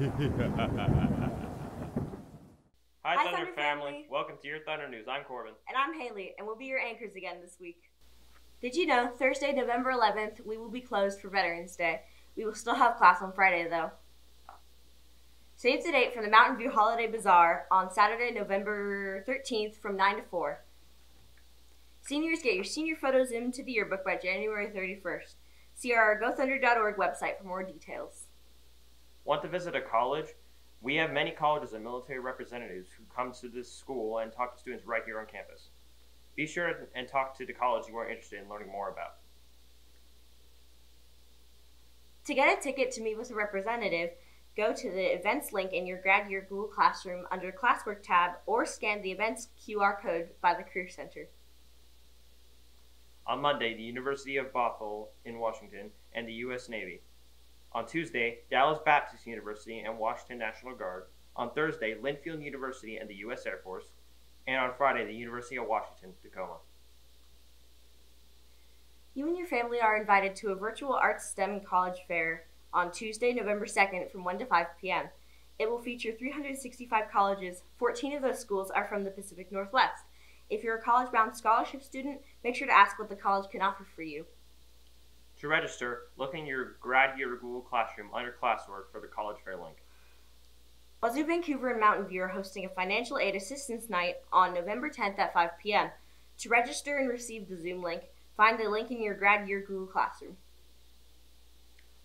Hi, Hi, Thunder, Thunder family. family. Welcome to your Thunder News. I'm Corbin. And I'm Haley, and we'll be your anchors again this week. Did you know Thursday, November 11th, we will be closed for Veterans Day? We will still have class on Friday, though. Save the date for the Mountain View Holiday Bazaar on Saturday, November 13th from 9 to 4. Seniors get your senior photos into the yearbook by January 31st. See our gothunder.org website for more details. Want to visit a college? We have many colleges and military representatives who come to this school and talk to students right here on campus. Be sure and talk to the college you are interested in learning more about. To get a ticket to meet with a representative, go to the events link in your grad year Google Classroom under Classwork tab or scan the events QR code by the Career Center. On Monday, the University of Bothell in Washington and the U.S. Navy. On Tuesday, Dallas Baptist University and Washington National Guard. On Thursday, Linfield University and the U.S. Air Force. And on Friday, the University of Washington, Tacoma. You and your family are invited to a virtual arts STEM college fair on Tuesday, November 2nd from 1 to 5 p.m. It will feature 365 colleges. 14 of those schools are from the Pacific Northwest. If you're a college bound scholarship student, make sure to ask what the college can offer for you. To register, look in your grad year Google Classroom under classwork for the college fair link. Wazzu Vancouver and Mountain View are hosting a financial aid assistance night on November 10th at 5 p.m. To register and receive the Zoom link, find the link in your grad year Google Classroom.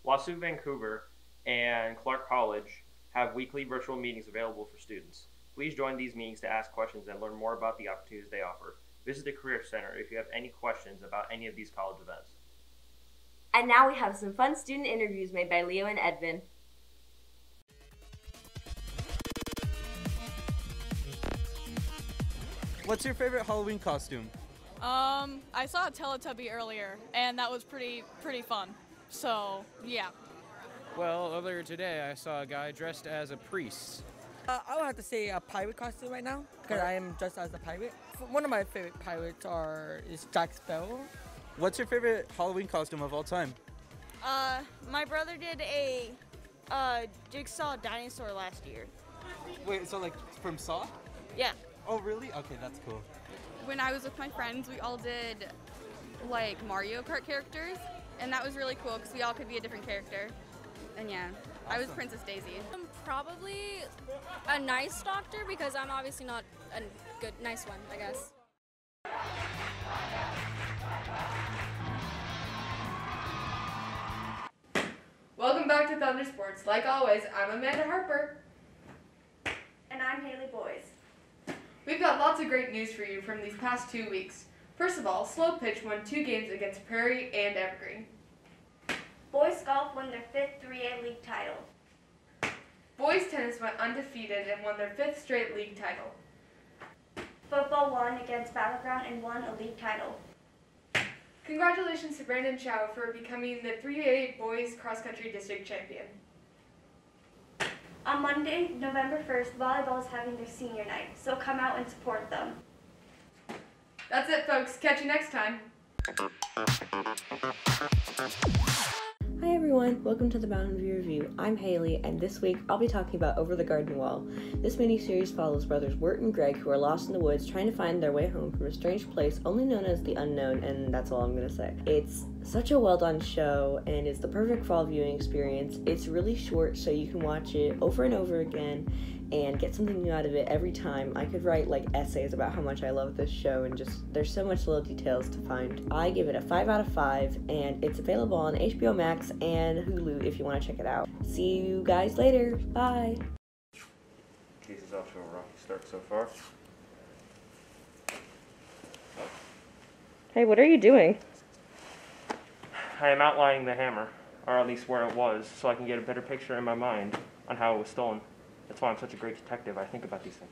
Wazzu Vancouver and Clark College have weekly virtual meetings available for students. Please join these meetings to ask questions and learn more about the opportunities they offer. Visit the Career Center if you have any questions about any of these college events. And now we have some fun student interviews made by Leo and Edvin. What's your favorite Halloween costume? Um, I saw a Teletubby earlier, and that was pretty pretty fun. So yeah. Well, earlier today I saw a guy dressed as a priest. Uh, I would have to say a pirate costume right now because I am dressed as a pirate. One of my favorite pirates are is Jack Sparrow. What's your favorite Halloween costume of all time? Uh, my brother did a uh, jigsaw dinosaur last year. Wait, so like from Saw? Yeah. Oh, really? Okay, that's cool. When I was with my friends, we all did like Mario Kart characters, and that was really cool because we all could be a different character. And yeah, I was Princess Daisy. I'm probably a nice doctor because I'm obviously not a good, nice one, I guess. Welcome back to Thunder Sports. Like always, I'm Amanda Harper. And I'm Haley Boys. We've got lots of great news for you from these past two weeks. First of all, Slow Pitch won two games against Prairie and Evergreen. Boys golf won their fifth 3A league title. Boys tennis went undefeated and won their fifth straight league title. Football won against Battle Ground and won a league title. Congratulations to Brandon Chow for becoming the 3A boys cross country district champion. On Monday, November 1st, volleyball is having their senior night, so come out and support them. That's it, folks. Catch you next time. Everyone, welcome to the Mountain View Review. I'm Haley, and this week I'll be talking about Over the Garden Wall. This mini-series follows brothers Wirt and Greg who are lost in the woods trying to find their way home from a strange place only known as the Unknown, and that's all I'm gonna say. It's such a well done show, and it's the perfect fall viewing experience. It's really short, so you can watch it over and over again and get something new out of it every time. I could write like essays about how much I love this show, and just there's so much little details to find. I give it a 5 out of 5, and it's available on HBO Max and Hulu if you want to check it out. See you guys later. Bye. Case is off to a rocky start so far. Hey, what are you doing? I am outlining the hammer, or at least where it was, so I can get a better picture in my mind on how it was stolen. That's why I'm such a great detective. I think about these things.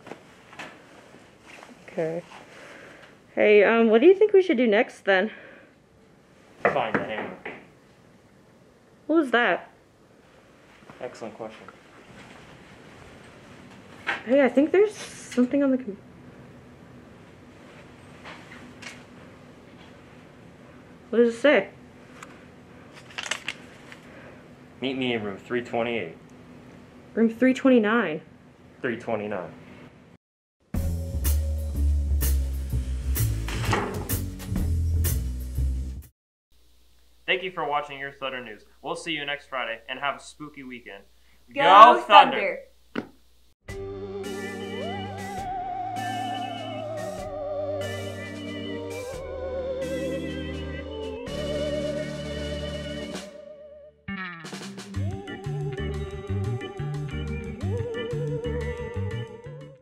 Okay. Hey, um, what do you think we should do next then? Find the hammer. What was that? Excellent question. Hey, I think there's something on the. Com- what does it say? Meet me in room 328. Room 329. 329. Thank you for watching your Thunder News. We'll see you next Friday and have a spooky weekend. Go Thunder!